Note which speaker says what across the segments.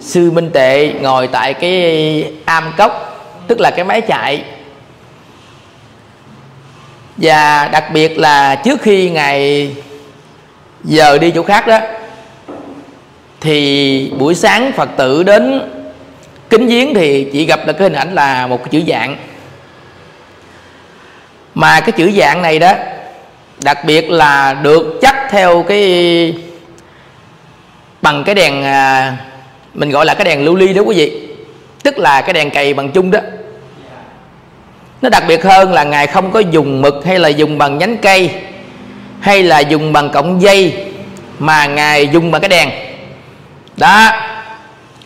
Speaker 1: sư minh tệ ngồi tại cái am cốc, tức là cái máy chạy và đặc biệt là trước khi ngày giờ đi chỗ khác đó, thì buổi sáng phật tử đến kính viếng thì chị gặp được cái hình ảnh là một cái chữ dạng. Mà cái chữ dạng này đó, đặc biệt là được chắc theo cái bằng cái đèn à, mình gọi là cái đèn lưu ly đó quý vị. Tức là cái đèn cày bằng chung đó. Nó đặc biệt hơn là ngài không có dùng mực hay là dùng bằng nhánh cây hay là dùng bằng cọng dây, mà ngài dùng bằng cái đèn. Đó,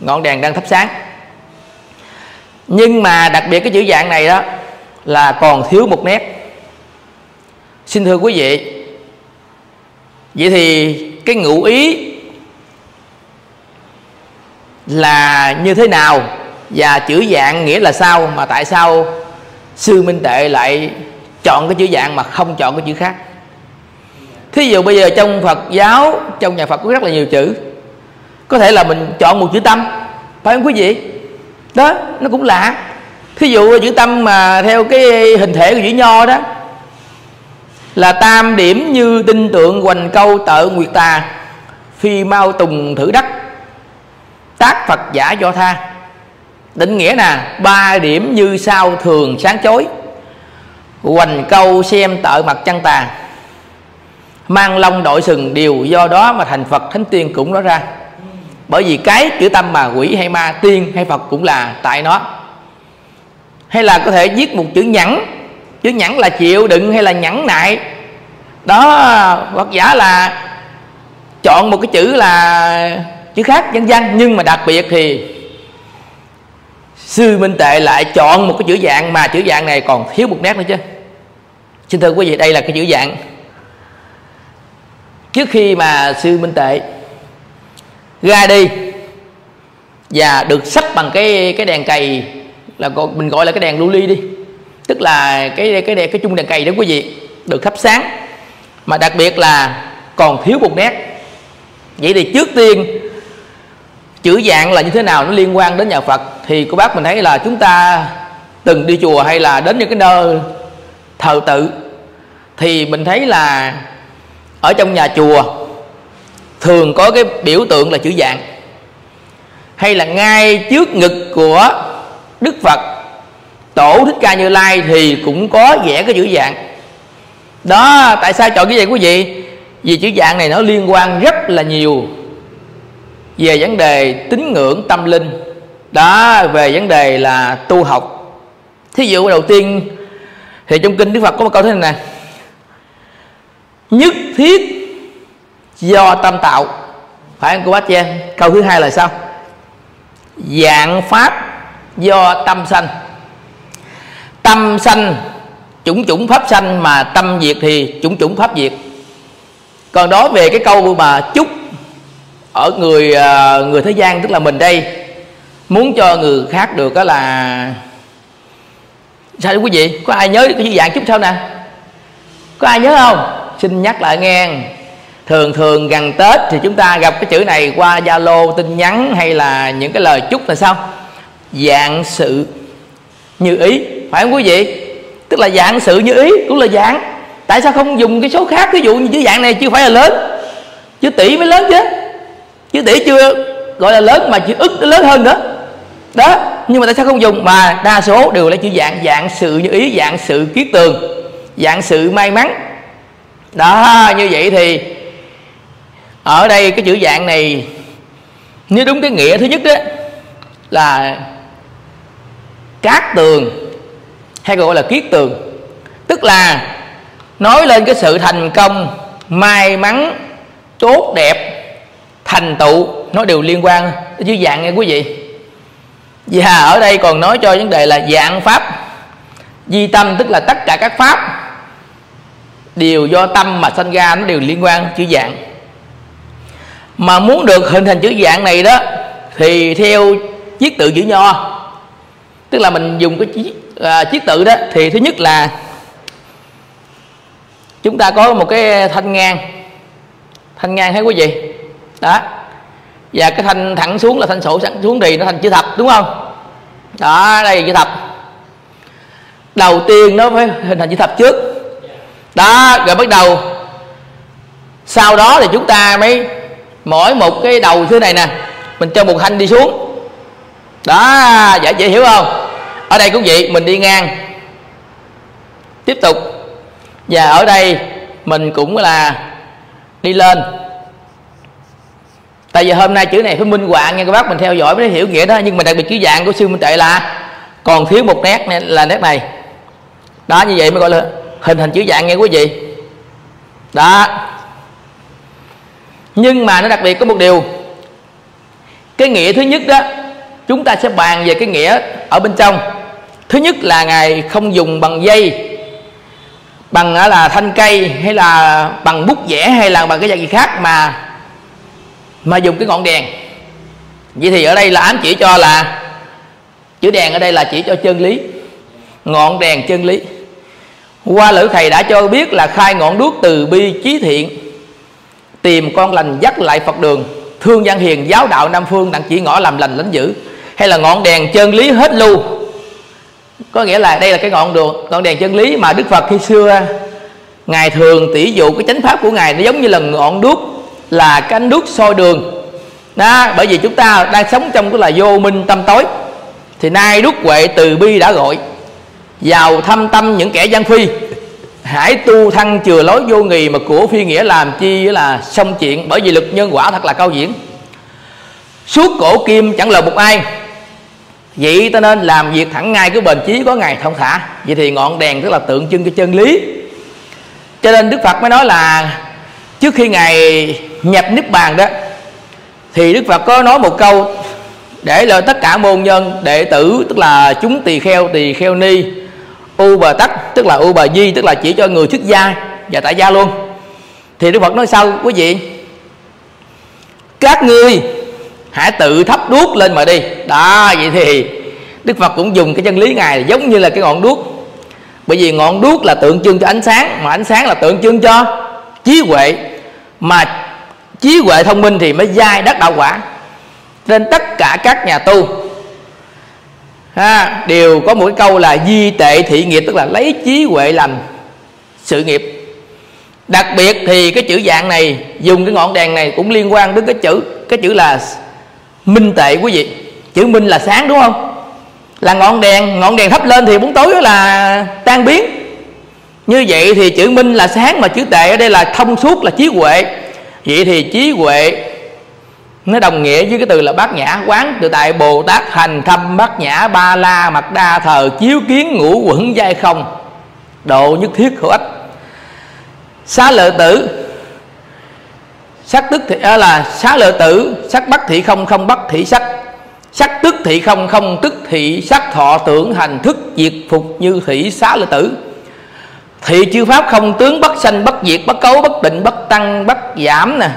Speaker 1: ngọn đèn đang thắp sáng. Nhưng mà đặc biệt cái chữ dạng này đó là còn thiếu một nét. Xin thưa quý vị, vậy thì cái ngụ ý là như thế nào và chữ dạng nghĩa là sao, mà tại sao sư minh tệ lại chọn cái chữ dạng mà không chọn cái chữ khác? Thí dụ bây giờ trong phật giáo, trong nhà phật có rất là nhiều chữ. Có thể là mình chọn một chữ tâm, phải không quý vị? Đó, nó cũng lạ. Thí dụ chữ tâm mà theo cái hình thể của chữ nho đó, là tam điểm như tinh tượng hoành câu tợ nguyệt tà, phi mau tùng thử đắc tác phật giả do tha. Định nghĩa nè, ba điểm như sau thường sáng chói. Hoành câu xem tợ mặt chăn tà. Mang long đội sừng đều do đó mà thành phật thánh tiên cũng nói ra. Bởi vì cái chữ tâm mà quỷ hay ma, tiên hay phật cũng là tại nó. Hay là có thể viết một chữ nhẫn chữ nhẫn là chịu đựng hay là nhẫn nại? Đó hoặc giả là chọn một cái chữ là chữ khác dân dân nhưng mà đặc biệt thì sư minh tệ lại chọn một cái chữ dạng mà chữ dạng này còn thiếu một nét nữa chứ. Xin thưa quý vị, đây là cái chữ dạng. Trước khi mà sư minh tệ ra đi và được sách bằng cái cái đèn cày là mình gọi là cái đèn lưu ly đi, tức là cái cái đèn, cái chung đèn cày đó quý vị, được thắp sáng. Mà đặc biệt là còn thiếu một nét. Vậy thì trước tiên chữ dạng là như thế nào nó liên quan đến nhà Phật? Thì cô bác mình thấy là chúng ta từng đi chùa hay là đến những cái nơi thờ tự, thì mình thấy là ở trong nhà chùa thường có cái biểu tượng là chữ dạng. Hay là ngay trước ngực của Đức Phật, Tổ Thích Ca Như Lai thì cũng có vẽ cái chữ dạng. Đó, tại sao chọn cái vậy quý vị? Vì chữ dạng này nó liên quan rất là nhiều về vấn đề tín ngưỡng tâm linh, đó về vấn đề là tu học. Thí dụ đầu tiên, thì trong kinh đức phật có một câu thế này nè. Nhất thiết do tâm tạo. Phải không cô bác chị em? Câu thứ hai là sao? Dạng pháp do tâm sanh. Tâm sanh, chủng chủng pháp sanh mà tâm diệt thì chủng chủng pháp diệt. Còn đó về cái câu mà chúc ở người à, người thế gian tức là mình đây. Muốn cho người khác được đó là sao quý vị? Có ai nhớ cái dạng chút sao nè? Có ai nhớ không? Xin nhắc lại nghe. Thường thường gần tết thì chúng ta gặp cái chữ này qua zalo, tin nhắn hay là những cái lời chúc là sao? Dạng sự như ý. Phải không quý vị? Tức là dạng sự như ý cũng là dạng. Tại sao không dùng cái số khác? Ví dụ như chữ dạng này chưa phải là lớn. Chữ tỷ mới lớn chứ chứ tỷ chưa gọi là lớn mà chữ ức nó lớn hơn nữa. Đó, nhưng mà tại sao không dùng? Mà đa số đều lấy chữ dạng dạng sự như ý, dạng sự kiết tường, dạng sự may mắn. Đó, như vậy thì ở đây cái chữ dạng này, nếu đúng cái nghĩa thứ nhất đó là cát tường, hay gọi là kiết tường. Tức là nói lên cái sự thành công, may mắn, tốt, đẹp thành tựu nó đều liên quan. Dưới chữ dạng nghe quý vị. Và ở đây còn nói cho vấn đề là dạng pháp. Di tâm tức là tất cả các pháp đều do tâm mà sanh ra nó đều liên quan chữ dạng. Mà muốn được hình thành chữ dạng này đó thì theo chiết tự chữ nho. Tức là mình dùng cái chiết, à, chiết tự đó thì thứ nhất là chúng ta có một cái thanh ngang. Thanh ngang thấy quý vị? Đó. Và cái thanh thẳng xuống là thanh sổ sẵn, xuống thì nó thành chữ thập, đúng không? Đó, đây là chữ thập. Đầu tiên nó phải hình thành chữ thập trước. Đó, rồi bắt đầu. Sau đó thì chúng ta mới mỗi một cái đầu thứ này nè, mình cho một thanh đi xuống. Đó, dễ dễ hiểu không? Ở đây cũng vậy, mình đi ngang. Tiếp tục. Và ở đây mình cũng là đi lên tại vì hôm nay chữ này phải minh họa nghe các bác, mình theo dõi mới hiểu nghĩa đó. Nhưng mà đặc biệt chữ dạng của sư minh tuệ là còn thiếu một nét này là nét này. Đó, như vậy mới gọi là hình thành chữ dạng nghe quý vị. Đó. Nhưng mà nó đặc biệt có một điều. Cái nghĩa thứ nhất đó, chúng ta sẽ bàn về cái nghĩa ở bên trong. Thứ nhất là ngài không dùng bằng dây, bằng là thanh cây, hay là bằng bút vẽ, hay là bằng cái gì khác, mà mà dùng cái ngọn đèn. Vậy thì ở đây là ám chỉ cho là, chữ đèn ở đây là chỉ cho chân lý, ngọn đèn chân lý. Qua lữ thầy đã cho biết là khai ngọn đuốc từ bi chí thiện, tìm con lành dắt lại phật đường. Thương gian hiền, giáo đạo nam phương, đặng chỉ ngõ làm lành lãnh dữ. Hay là ngọn đèn chân lý hết lưu? Có nghĩa là đây là cái ngọn đường ngọn đèn chân lý mà đức phật khi xưa, ngài thường tỷ dụ cái chánh pháp của ngài, nó giống như là ngọn đuốc là cái đúc soi đường. Đó, bởi vì chúng ta đang sống trong cái là vô minh tâm tối. Thì nay đúc huệ từ bi đã gọi, vào thâm tâm những kẻ gian phi. Hãy tu thăng chừa lối vô nghì mà của phi nghĩa làm chi là xong chuyện, bởi vì lực nhân quả thật là cao diễn. Suốt cổ kim chẳng lời một ai. Vậy ta nên làm việc thẳng ngay cái bền chí có ngày thông thả. Vậy thì ngọn đèn tức là tượng trưng cho chân lý. Cho nên đức phật mới nói là trước khi ngài nhập niết bàn đó, thì đức phật có nói một câu để là tất cả môn nhân, đệ tử, tức là chúng tỳ kheo tỳ kheo ni, u bà tắc, tức là u bà di, tức là chỉ cho người xuất gia và tại gia luôn. Thì đức phật nói sau quý vị? Các ngươi hãy tự thắp đuốc lên mà đi. Đó, vậy thì đức phật cũng dùng cái chân lý ngài giống như là cái ngọn đuốc. Bởi vì ngọn đuốc là tượng trưng cho ánh sáng, mà ánh sáng là tượng trưng cho trí huệ mà trí huệ thông minh thì mới dai đắc đạo quả. Nên tất cả các nhà tu ha, đều có một câu là di tệ thị nghiệp tức là lấy trí huệ làm sự nghiệp. Đặc biệt thì cái chữ dạng này dùng cái ngọn đèn này cũng liên quan đến cái chữ cái chữ là minh tệ quý vị. Chữ minh là sáng đúng không? Là ngọn đèn ngọn đèn thấp lên thì bóng tối là tan biến như vậy thì chữ minh là sáng mà chữ tệ ở đây là thông suốt là trí huệ. Vậy thì trí huệ nó đồng nghĩa với cái từ là bát nhã quán. Từ tại bồ tát hành thâm bát nhã ba la mật đa thờ chiếu kiến ngũ quẩn giai không. Độ nhất thiết hữu ích. Xá lợi tử sắc tức thì à, là xá lợi tử sắc bất thị không không bất thị sắc. Sắc tức thị không không tức thị sắc thọ tưởng hành thức diệt phục như thị xá lợi tử thị chư pháp không tướng bất sanh, bất diệt, bất cấu, bất định, bất tăng, bất giảm nè.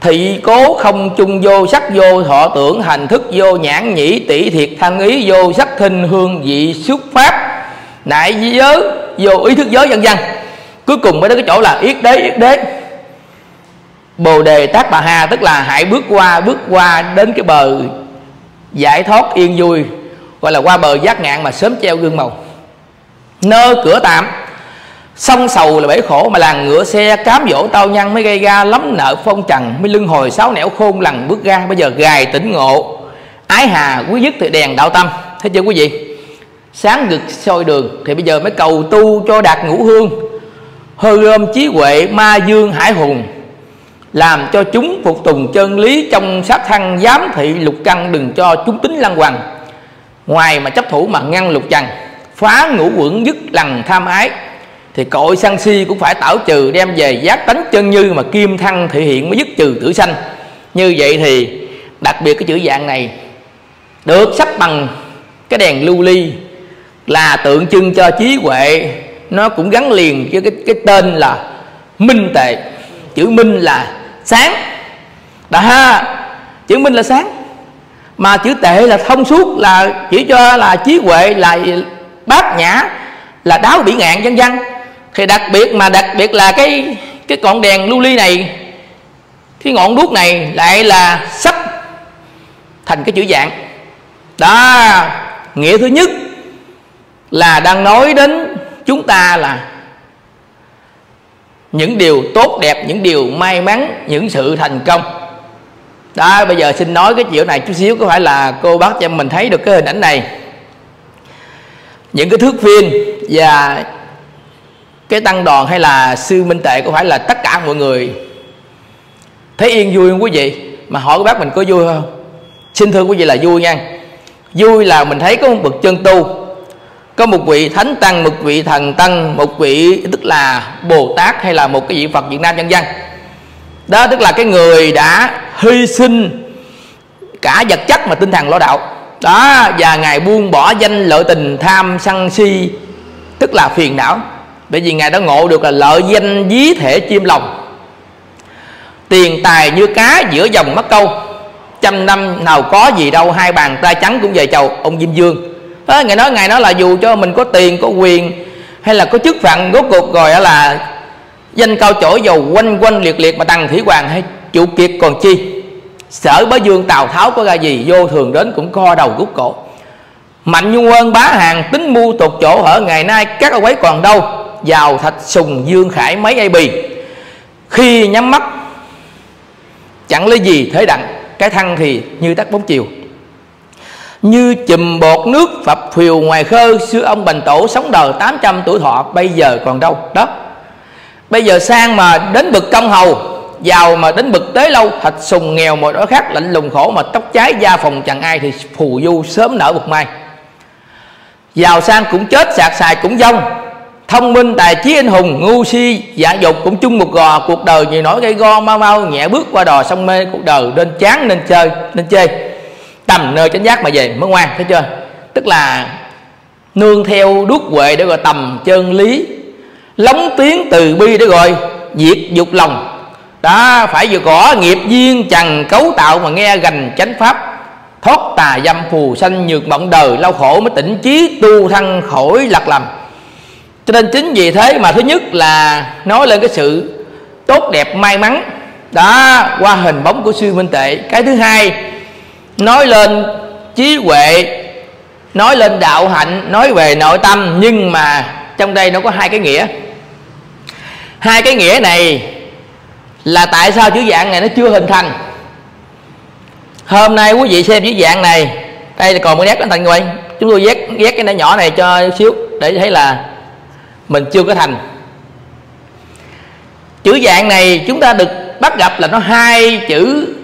Speaker 1: Thị cố không chung vô sắc, vô thọ tưởng, hành thức, vô nhãn nhĩ, tỷ thiệt thân ý, vô sắc, thinh, hương, vị, xuất pháp nại giới, vô ý thức giới, vân vân. Cuối cùng mới đến cái chỗ là yết đế yết đế. Bồ đề tác bà ha, tức là hãy bước qua bước qua đến cái bờ giải thoát yên vui, gọi là qua bờ giác ngạn mà sớm treo gương màu. Nơ cửa tạm sông sầu là bể khổ mà làng ngựa xe cám dỗ tao nhăn mới gây ra lắm nợ phong trần, mới lưng hồi sáu nẻo khôn lằn bước ra, bây giờ gài tỉnh ngộ. Ái hà quý dứt thì đèn đạo tâm. Thấy chưa quý vị? Sáng ngực soi đường thì bây giờ mới cầu tu cho đạt ngũ hương. Hơ rơm trí huệ ma dương hải hùng, làm cho chúng phục tùng chân lý trong sát thăng giám thị lục căn, đừng cho chúng tính lăng hoàng ngoài mà chấp thủ mà ngăn lục trần, phá ngũ quẩn dứt lằng tham ái thì cội sân si cũng phải tảo trừ đem về giác tánh chân như mà kim thăng thể hiện mới dứt trừ tử sanh. Như vậy thì đặc biệt cái chữ dạng này được sắp bằng cái đèn lưu ly là tượng trưng cho trí huệ. Nó cũng gắn liền với cái, cái tên là minh tệ. Chữ minh là sáng. Đã ha chữ minh là sáng. Mà chữ tệ là thông suốt là chỉ cho là trí huệ là bát nhã là đáo bỉ ngạn vân vân thì đặc biệt mà đặc biệt là cái cái ngọn đèn lưu ly này, cái ngọn đuốc này lại là sắp thành cái chữ dạng. Đó, nghĩa thứ nhất là đang nói đến chúng ta là những điều tốt đẹp, những điều may mắn, những sự thành công. Đó, bây giờ xin nói cái chuyện này chút xíu, có phải là cô bác cho mình thấy được cái hình ảnh này. Những cái thước phim và cái tăng đoàn hay là sư minh tệ có phải là tất cả mọi người? Thấy yên vui không quý vị? Mà hỏi các bác mình có vui không? Xin thưa quý vị là vui nha. Vui là mình thấy có một bậc chân tu, có một vị thánh tăng, một vị thần tăng, một vị, tức là bồ tát hay là một cái vị phật việt nam nhân dân. Đó tức là cái người đã hy sinh cả vật chất mà tinh thần lo đạo. Đó, và ngài buông bỏ danh, lợi tình, tham, sân si, tức là phiền não bởi vì ngài đã ngộ được là lợi danh dí thể chim lòng. Tiền tài như cá giữa dòng mắt câu. Trăm năm nào có gì đâu, hai bàn tay trắng cũng về chầu, ông diêm dương. Thế ngài nói ngài nói là dù cho mình có tiền, có quyền, hay là có chức phận rốt cuộc rồi là danh cao chỗ dầu quanh quanh liệt liệt mà tăng thủy hoàng hay chịu kiệt còn chi. Sở bá dương tào tháo có ra gì, vô thường đến cũng co đầu rút cổ. Mạnh như quân bá hàng tính mưu tột chỗ ở, ngày nay các ông ấy còn đâu? Giàu thạch sùng dương khải mấy ai bì. Khi nhắm mắt, chẳng lấy gì thế đặng. Cái thăng thì như tắt bóng chiều. Như chùm bột nước phập phiều ngoài khơi xưa ông bành tổ sống đời 800 tuổi thọ, bây giờ còn đâu. Đó. Bây giờ sang mà đến bực công hầu, giàu mà đến bực tế lâu, thạch sùng nghèo mọi đó khác, lạnh lùng khổ mà tóc trái da phòng chẳng ai thì phù du sớm nở bực mai. Giàu sang cũng chết, sạc xài cũng dông thông minh, tài trí anh hùng, ngu si, giả dục cũng chung một gò. Cuộc đời nhiều nỗi gây go, mau mau, nhẹ bước qua đò sông mê. Cuộc đời nên chán, nên chơi nên chơi tầm nơi chánh giác mà về, mới ngoan, thấy chưa? Tức là nương theo đuốc huệ để gọi tầm chân lý. Lóng tiếng từ bi để gọi diệt dục lòng. Đó, phải vừa có nghiệp duyên trần cấu tạo mà nghe gành chánh pháp. Thoát tà dâm phù sanh nhược mộng đời lao khổ mới tỉnh trí tu thân khỏi lạc lầm cho nên chính vì thế mà thứ nhất là nói lên cái sự tốt đẹp may mắn. Đó, qua hình bóng của sư minh tệ cái thứ hai, nói lên trí huệ, nói lên đạo hạnh, nói về nội tâm. Nhưng mà trong đây nó có hai cái nghĩa. Hai cái nghĩa này là tại sao chữ dạng này nó chưa hình thành? Hôm nay quý vị xem chữ dạng này. Đây là còn một nét anh thành quay chúng tôi ghét ghét cái này nhỏ này cho xíu để thấy là mình chưa có thành. Chữ dạng này chúng ta được bắt gặp là nó hai chữ.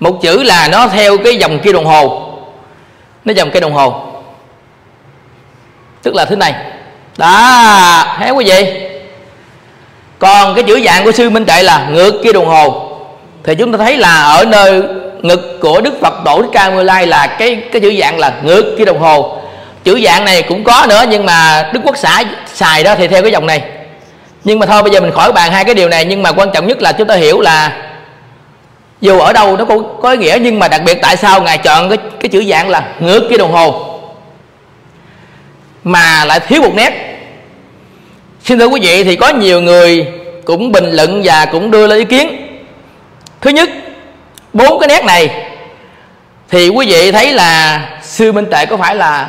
Speaker 1: Một chữ là nó theo cái dòng kia đồng hồ. Nó dòng cây đồng hồ. Tức là thế này. Đó thấy quý vị còn cái chữ dạng của sư minh tệ là ngược kia đồng hồ. Thì chúng ta thấy là ở nơi ngực của đức phật tổ thích ca mưa lai là cái cái chữ dạng là ngược kia đồng hồ chữ dạng này cũng có nữa, nhưng mà đức quốc xã xài đó thì theo cái dòng này. Nhưng mà thôi, bây giờ mình khỏi bàn hai cái điều này, nhưng mà quan trọng nhất là chúng ta hiểu là dù ở đâu nó cũng có ý nghĩa, nhưng mà đặc biệt tại sao ngài chọn cái cái chữ dạng là ngược cái đồng hồ mà lại thiếu một nét? Xin thưa quý vị, thì có nhiều người cũng bình luận và cũng đưa lên ý kiến. Thứ nhất, bốn cái nét này thì quý vị thấy là sư minh tệ có phải là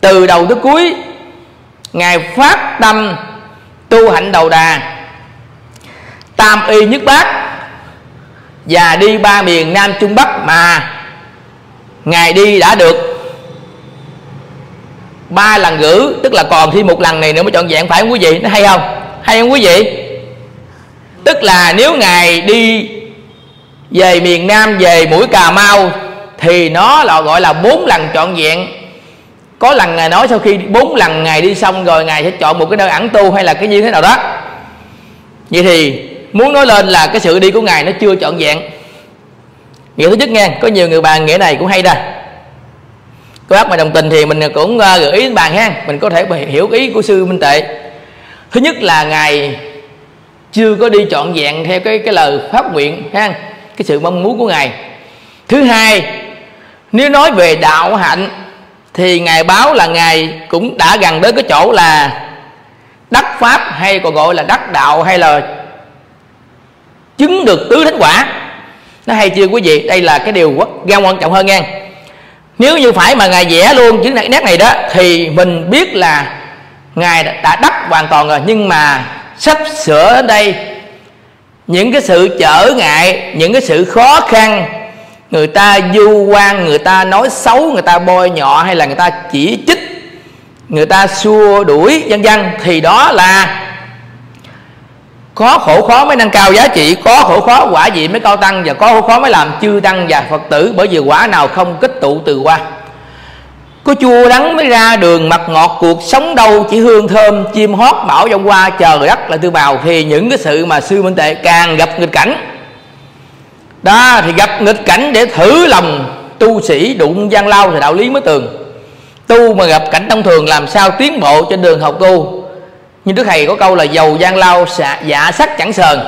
Speaker 1: từ đầu tới cuối, ngài phát tâm tu hạnh đầu đà. Tam y nhất bát và đi ba miền nam trung bắc mà ngài đi đã được ba lần gửi tức là còn thêm một lần này nữa mới chọn dạng phải không quý vị? Nó hay không? Hay không quý vị? Tức là nếu ngài đi về miền nam, về mũi cà mau, thì nó là gọi là bốn lần trọn vẹn có lần ngài nói sau khi bốn lần ngài đi xong rồi ngài sẽ chọn một cái nơi ẩn tu hay là cái như thế nào đó. Vậy thì muốn nói lên là cái sự đi của ngài nó chưa trọn vẹn. Nghĩa thứ nhất nghe, có nhiều người bàn nghĩa này cũng hay ra các bác mà đồng tình thì mình cũng ờ, gợi ý bàn ha. Mình có thể hiểu ý của sư minh tệ. Thứ nhất là ngài chưa có đi trọn vẹn theo cái cái lời pháp nguyện, ha. Cái sự mong muốn của ngài. Thứ hai, nếu nói về đạo hạnh thì ngài báo là ngài cũng đã gần đến cái chỗ là đắc pháp hay còn gọi là đắc đạo hay là chứng được tứ thánh quả. Nó hay chưa quý vị? Đây là cái điều rất quan trọng hơn nha. Nếu như phải mà ngài vẽ luôn chữ nét này đó, thì mình biết là ngài đã đắc hoàn toàn rồi. Nhưng mà sắp sửa ở đây, những cái sự trở ngại, những cái sự khó khăn người ta du quan, người ta nói xấu, người ta bôi nhọ hay là người ta chỉ trích, người ta xua đuổi, vân vân, thì đó là có khổ khó mới nâng cao giá trị, có khổ khó quả vị mới cao tăng, và có khổ khó mới làm chư tăng và phật tử, bởi vì quả nào không kích tụ từ qua. Có chua đắng mới ra đường, mặt ngọt cuộc sống đâu, chỉ hương thơm, chim hót bảo trong qua chờ đất là tư bào. Thì những cái sự mà sư minh tệ càng gặp nghịch cảnh đó thì gặp nghịch cảnh để thử lòng. Tu sĩ đụng gian lao thì đạo lý mới tường. Tu mà gặp cảnh thông thường làm sao tiến bộ trên đường học tu? Như đức thầy có câu là dầu gian lao xạ, dạ sắc chẳng sờn.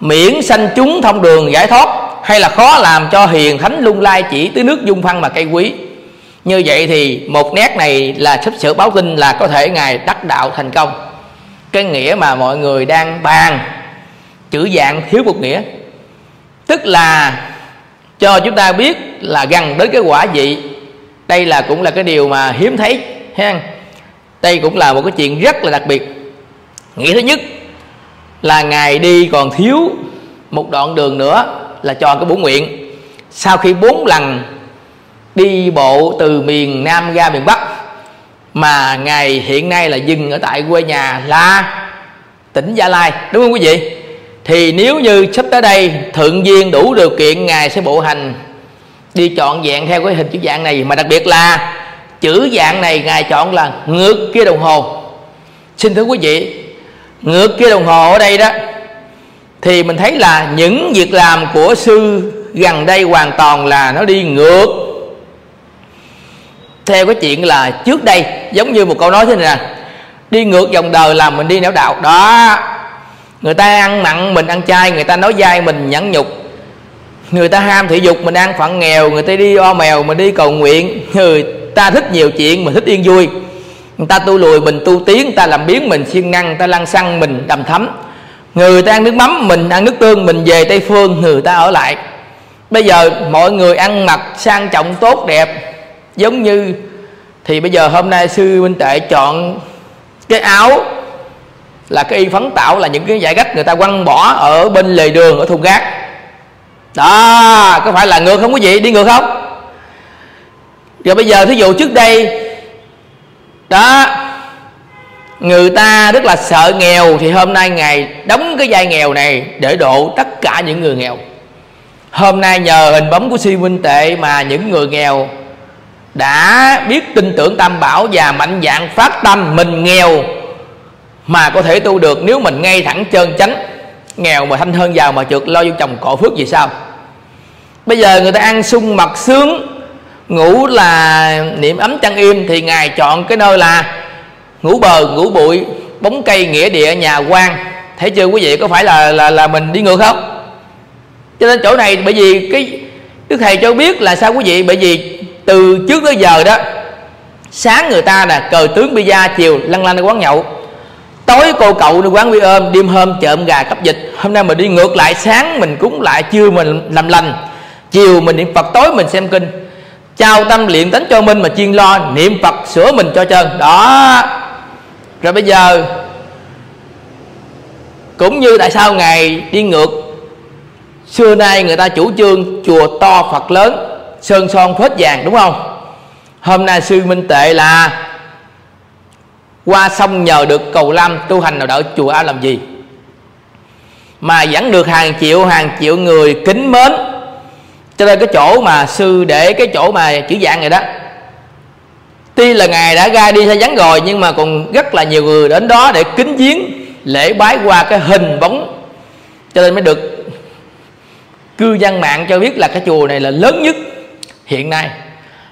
Speaker 1: Miễn sanh chúng thông đường giải thoát hay là khó làm cho hiền thánh lung lai chỉ tới nước dung phân mà cây quý? Như vậy thì một nét này là sắp sửa báo tin là có thể ngài đắc đạo thành công. Cái nghĩa mà mọi người đang bàn chữ dạng thiếu một nghĩa tức là cho chúng ta biết là gần đến cái quả vị. Đây là cũng là cái điều mà hiếm thấy, ha. Đây cũng là một cái chuyện rất là đặc biệt. Nghĩa thứ nhất là ngài đi còn thiếu một đoạn đường nữa là cho cái bốn nguyện. Sau khi bốn lần đi bộ từ miền nam ra miền bắc, mà ngài hiện nay là dừng ở tại quê nhà là tỉnh gia lai, đúng không quý vị? Thì nếu như sắp tới đây thượng viên đủ điều kiện, ngài sẽ bộ hành đi chọn dạng theo cái hình chữ dạng này. Mà đặc biệt là chữ dạng này ngài chọn là ngược kia đồng hồ. Xin thưa quý vị, ngược kia đồng hồ ở đây đó, thì mình thấy là những việc làm của sư gần đây hoàn toàn là nó đi ngược. Theo cái chuyện là trước đây, giống như một câu nói thế này nè, đi ngược dòng đời là mình đi nẻo đạo. Đó người ta ăn mặn, mình ăn chay, người ta nói dai, mình nhẫn nhục. Người ta ham thể dục, mình ăn phận nghèo, người ta đi o mèo, mình đi cầu nguyện. Người ta thích nhiều chuyện, mình thích yên vui. Người ta tu lùi, mình tu tiến, người ta làm biến mình siêng năng, người ta lăn xăng, mình đầm thấm người ta ăn nước mắm, mình ăn nước tương, mình về tây phương, người ta ở lại. Bây giờ mọi người ăn mặc sang trọng tốt đẹp, giống như, thì bây giờ hôm nay sư minh tệ chọn cái áo là cái y phấn tạo là những cái giải gách người ta quăng bỏ ở bên lề đường, ở thùng rác. đó, có phải là ngược không quý vị? Đi ngược không? Rồi bây giờ thí dụ trước đây, đó, người ta rất là sợ nghèo, thì hôm nay ngài đóng cái vai nghèo này để độ tất cả những người nghèo. Hôm nay nhờ hình bóng của si minh tệ mà những người nghèo đã biết tin tưởng tam bảo và mạnh dạng phát tâm mình nghèo mà có thể tu được nếu mình ngay thẳng trơn chánh. Nghèo mà thanh hơn giàu mà trượt lo vô chồng cọ phước gì sao? Bây giờ người ta ăn sung mặc sướng, ngủ là niệm ấm chăn im thì ngài chọn cái nơi là ngủ bờ, ngủ bụi, bóng cây nghĩa địa nhà quan. Thấy chưa quý vị, có phải là là là mình đi ngược không? Cho nên chỗ này bởi vì cái đức thầy cho biết là sao quý vị? Bởi vì từ trước tới giờ đó, sáng người ta là cờ tướng bia chiều lăn lăn đi quán nhậu tối cô cậu đi quán quy ôm, đêm hôm chợm gà cấp dịch hôm nay mình đi ngược lại, sáng mình cúng lại, trưa mình làm lành. Chiều mình niệm phật, tối mình xem kinh. Trao tâm luyện tánh cho mình mà chuyên lo, niệm phật sửa mình cho trơn. Đó. Rồi bây giờ, cũng như tại sao ngày đi ngược, xưa nay người ta chủ trương chùa to phật lớn, sơn son phết vàng, đúng không? Hôm nay sư minh tệ là qua sông nhờ được cầu lam tu hành nào đỡ, chùa ao làm gì? Mà vẫn được hàng triệu hàng triệu người kính mến. Cho nên cái chỗ mà sư để cái chỗ mà chữ dạng này đó, tuy là ngài đã ra đi xa vắng rồi, nhưng mà còn rất là nhiều người đến đó để kính viếng, lễ bái qua cái hình bóng. Cho nên mới được cư dân mạng cho biết là cái chùa này là lớn nhất hiện nay.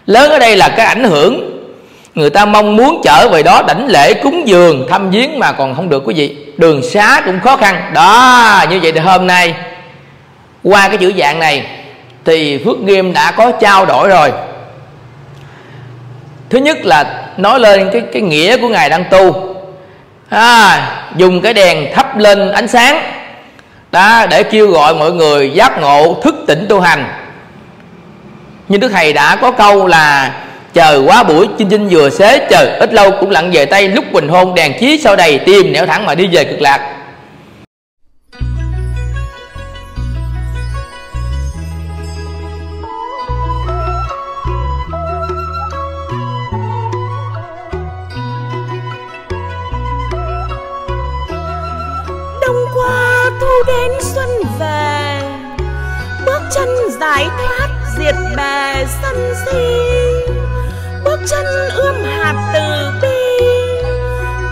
Speaker 1: Lớn ở đây là cái ảnh hưởng người ta mong muốn trở về đó đảnh lễ cúng dường thăm viếng mà còn không được quý vị. Đường xá cũng khó khăn. Đó như vậy thì hôm nay qua cái chữ dạng này thì phước nghiêm đã có trao đổi rồi. Thứ nhất là nói lên cái cái nghĩa của ngài đang tu. À, dùng cái đèn thắp lên ánh sáng đó để kêu gọi mọi người giác ngộ thức tỉnh tu hành. Nhưng đức thầy đã có câu là chờ quá buổi, chinh chinh vừa xế, chờ ít lâu cũng lặng về tay lúc bình hôn đèn chí sau đầy tìm nẻo thẳng mà đi về cực lạc.
Speaker 2: Đông qua thu đến xuân về, bước chân giải thoát diệt bè sân si bước chân ươm hạt từ bi.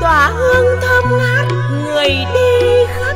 Speaker 2: Tỏa hương thơm ngát người đi khắp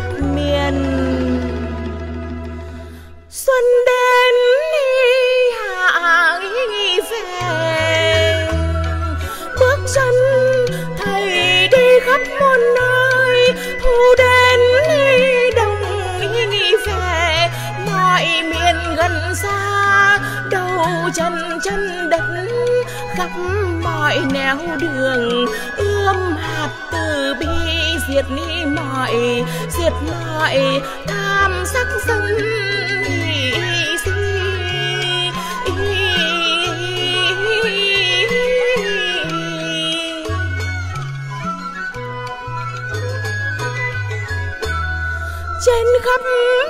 Speaker 2: trên khắp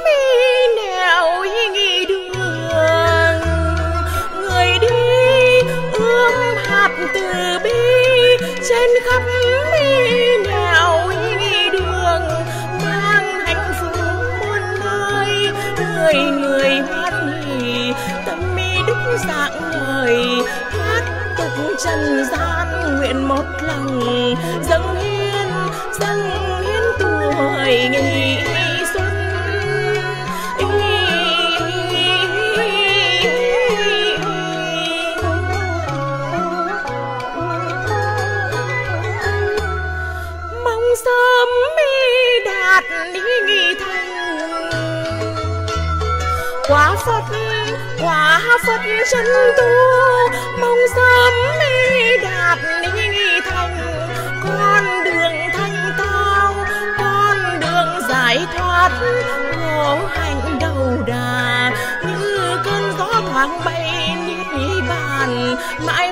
Speaker 2: mi nẻo nghi đường. Người đi ươm hạt từ bi trên khắp mi nẻo nghi đường. Mang hạnh phúc muôn nơi người người hoan hỉ tâm mi đức dạng lời hát tục trần gian nguyện một lòng, dâng hiến dâng hiến tuổi phật quả phật chân tu, mong sớm mê đạt ni thành con đường thanh tao, con đường giải thoát khổ hạnh đầu đà. Như cơn gió thoáng bay niết bàn, mãi